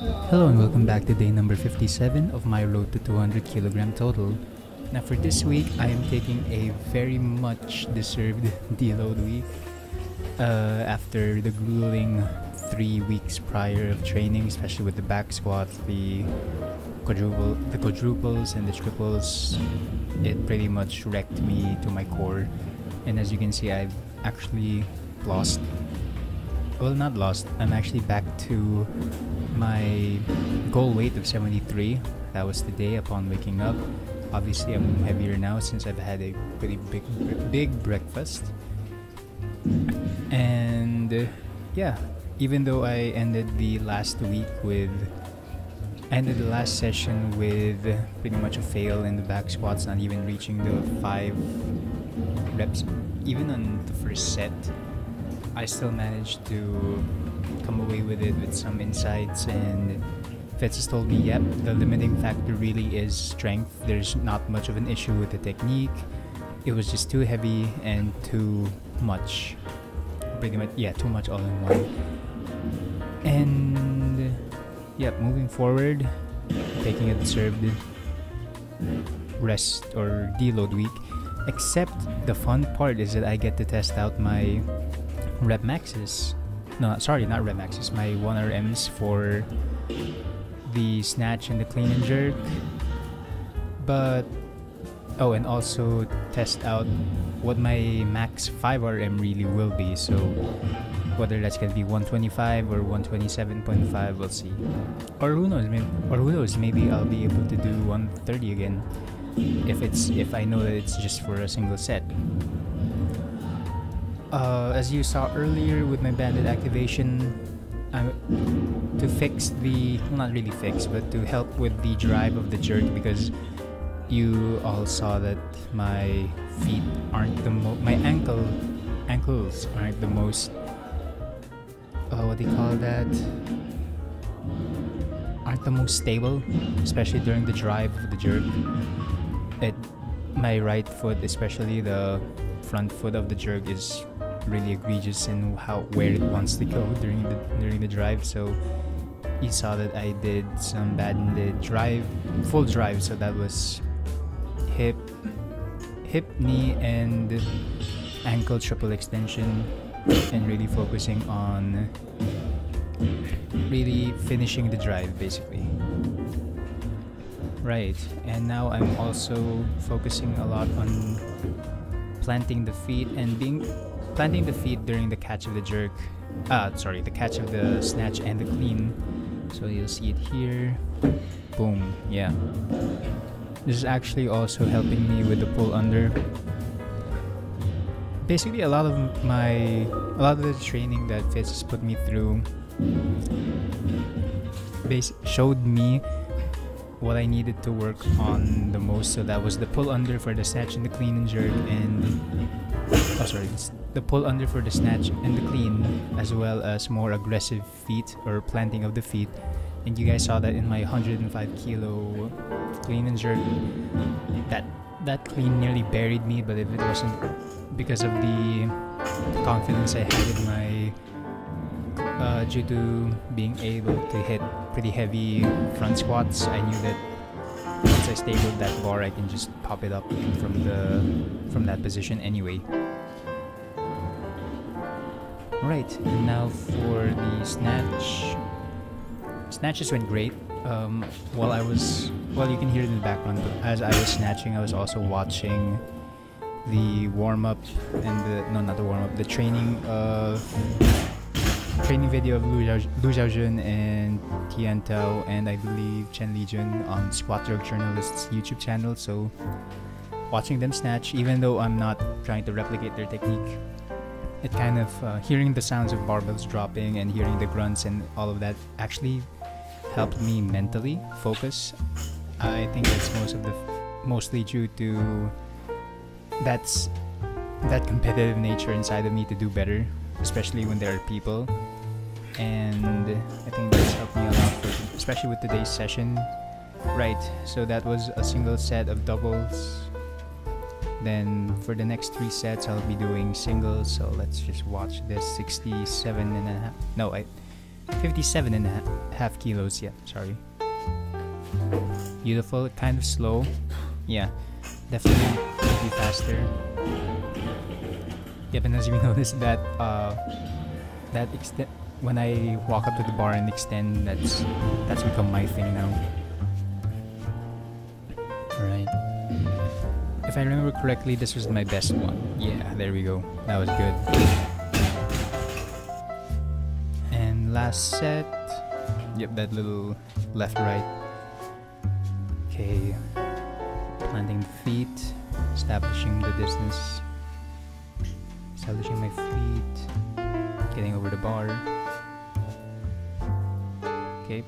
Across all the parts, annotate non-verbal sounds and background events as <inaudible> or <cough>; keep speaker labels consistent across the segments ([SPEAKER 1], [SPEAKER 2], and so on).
[SPEAKER 1] Hello and welcome back to day number 57 of my road to 200 kilogram total. Now for this week, I am taking a very much deserved <laughs> deload week. Uh, after the grueling three weeks prior of training, especially with the back squats, the quadruple, the quadruples and the triples, it pretty much wrecked me to my core. And as you can see, I've actually lost. Well, not lost. I'm actually back to my goal weight of 73. That was the day upon waking up. Obviously, I'm heavier now since I've had a pretty big, big breakfast. And yeah, even though I ended the last week with ended the last session with pretty much a fail in the back squats, not even reaching the five reps. Even on the first set, I still managed to come away with it with some insights and Fitz has told me, yep, the limiting factor really is strength. There's not much of an issue with the technique. It was just too heavy and too much. Pretty much, yeah, too much all in one. And, yep, moving forward, taking a deserved rest or deload week. Except the fun part is that I get to test out my rep maxes. No, sorry, not rep maxes. My 1RMs for the snatch and the clean and jerk. But oh, and also test out what my max 5RM really will be. So whether that's gonna be 125 or 127.5, we'll see. Or who knows? Maybe, or who knows? Maybe I'll be able to do 130 again if it's if I know that it's just for a single set. Uh, as you saw earlier with my banded activation, I'm to fix the well, not really fix, but to help with the drive of the jerk because you all saw that my feet aren't the mo- my ankle ankles aren't the most uh, what do you call that? Aren't the most stable especially during the drive of the jerk. It my right foot especially the front foot of the jerk is really egregious in how where it wants to go during the during the drive. So you saw that I did some bad in the drive full drive. So that was hip hip knee and ankle triple extension and really focusing on really finishing the drive basically right. And now i'm also focusing a lot on planting the feet and being planting the feet during the catch of the jerk uh sorry the catch of the snatch and the clean. So you'll see it here. Boom. Yeah. This is actually also helping me with the pull under. Basically a lot of my a lot of the training that Fitz has put me through base showed me what I needed to work on the most. So that was the pull under for the snatch and the clean and jerk and oh sorry the pull under for the snatch and the clean as well as more aggressive feet or planting of the feet. And you guys saw that in my 105 kilo clean and jerk. That that clean nearly buried me but if it wasn't because of the confidence I had in my uh, due to being able to hit pretty heavy front squats. I knew that once I stabled that bar I can just pop it up from the from that position anyway. Right, and now for the snatch. Snatches went great. Um, while I was, well, you can hear it in the background, but as I was snatching, I was also watching the warm up and the no, not the warm up, the training of training video of Lu, Lu Xiaojun and Tian Tao and I believe Chen Lijun on Squat Jerk Journalist's YouTube channel. So watching them snatch, even though I'm not trying to replicate their technique, it kind of uh, hearing the sounds of barbells dropping and hearing the grunts and all of that actually helped me mentally focus. I think that's most of the mostly due to that's that competitive nature inside of me to do better, especially when there are people. And I think that's helped me a lot, for, especially with today's session. Right, so that was a single set of doubles. Then for the next three sets, I'll be doing singles. So let's just watch this 67 and a half. No, I 57 and a half kilos, yeah, sorry. Beautiful, kind of slow. Yeah, definitely be faster. Yep, and as you <laughs> notice that uh, that when I walk up to the bar and extend, that's that's become my thing now. Right. If I remember correctly, this was my best one. Yeah, there we go. That was good. And last set. Yep, that little left right. Okay. Planting feet, establishing the distance, establishing my feet, getting over the bar. Okay.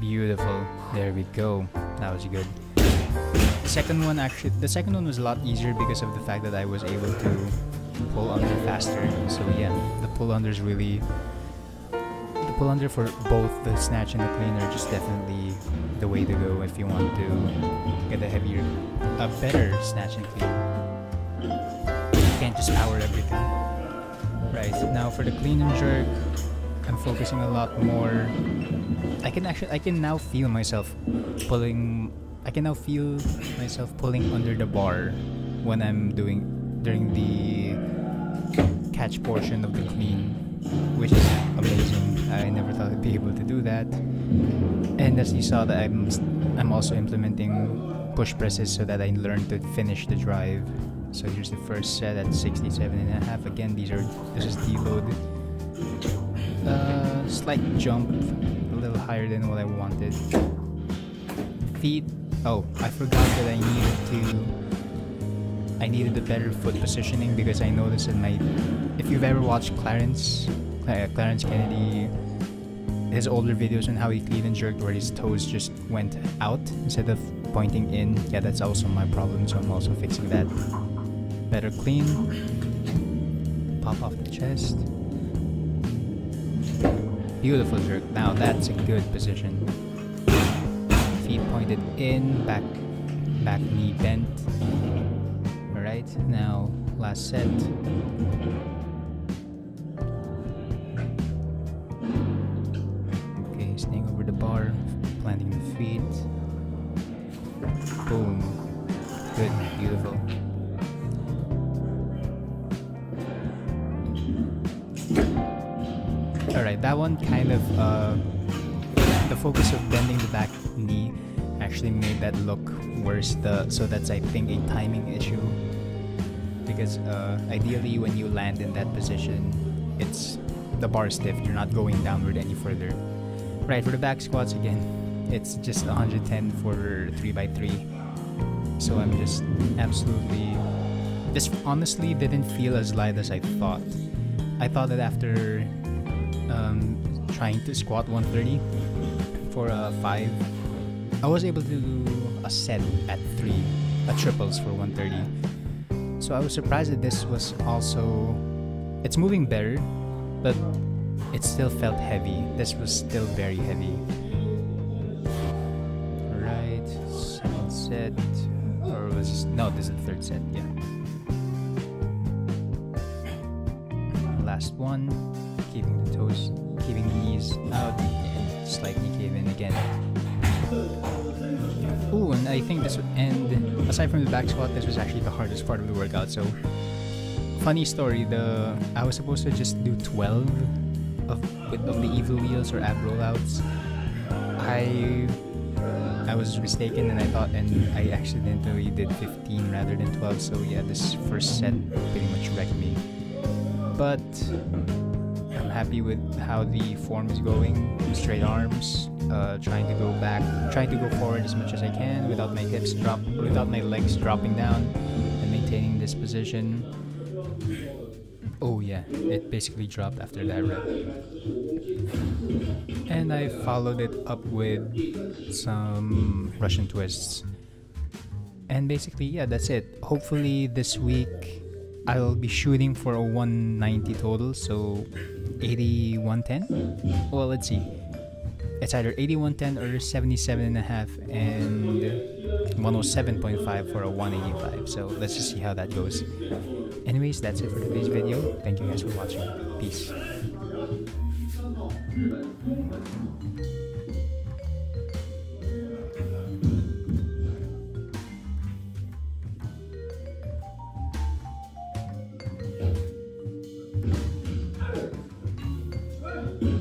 [SPEAKER 1] Beautiful. There we go. That was good. The second one actually, the second one was a lot easier because of the fact that I was able to pull under faster. So yeah, the pull under is really pull under for both the snatch and the clean are just definitely the way to go if you want to get a heavier, a better snatch and clean. You can't just power everything. Right now for the clean and jerk, I'm focusing a lot more. I can actually, I can now feel myself pulling. I can now feel myself pulling under the bar when I'm doing during the catch portion of the clean, which is amazing. I never thought I'd be able to do that. And as you saw, that I'm I'm also implementing push presses so that I learn to finish the drive. So here's the first set at 67 and a half. Again, these are this is deload. Uh, slight jump, a little higher than what I wanted. Feet. Oh, I forgot that I needed to. I needed a better foot positioning because I noticed in my. If you've ever watched Clarence, uh, Clarence Kennedy, his older videos on how he clean and jerked where his toes just went out instead of pointing in. Yeah, that's also my problem, so I'm also fixing that. Better clean. Pop off the chest. Beautiful jerk. Now that's a good position. Feet pointed in, back back knee bent. Alright, now last set. Okay, staying over the bar, planting the feet. Boom. Good, beautiful. Alright, that one kind of uh, the focus of bending the back knee actually made that look worse. The so that's I think a timing issue because uh, ideally when you land in that position, it's the bar stiff. You're not going downward any further. Right for the back squats again, it's just 110 for 3x3. So I'm just absolutely this honestly didn't feel as light as I thought. I thought that after um, trying to squat 130 for a 5 I was able to do a set at 3 a triples for 130 so I was surprised that this was also it's moving better but it still felt heavy. This was still very heavy. Alright second set or was this, no this is the third set yeah. Last one keeping the toes, keeping the knees out, and slightly cave in again. Ooh, and I think this would end. Aside from the back squat, this was actually the hardest part of the workout. So, funny story. The I was supposed to just do 12 of of the evil wheels or ab rollouts. I I was mistaken and I thought and I accidentally did 15 rather than 12. So yeah, this first set pretty much wrecked me. But happy with how the form is going. Straight arms, uh, trying to go back, trying to go forward as much as I can without my hips drop, without my legs dropping down, and maintaining this position. Oh yeah, it basically dropped after that rep. And I followed it up with some Russian twists. And basically, yeah, that's it. Hopefully this week I'll be shooting for a 190 total, so 80 110. Well, let's see. It's either 8110 or 77 and a half and 107.5 for a 185. So let's just see how that goes. Anyways, that's it for today's video. Thank you guys for watching. Peace. Yeah.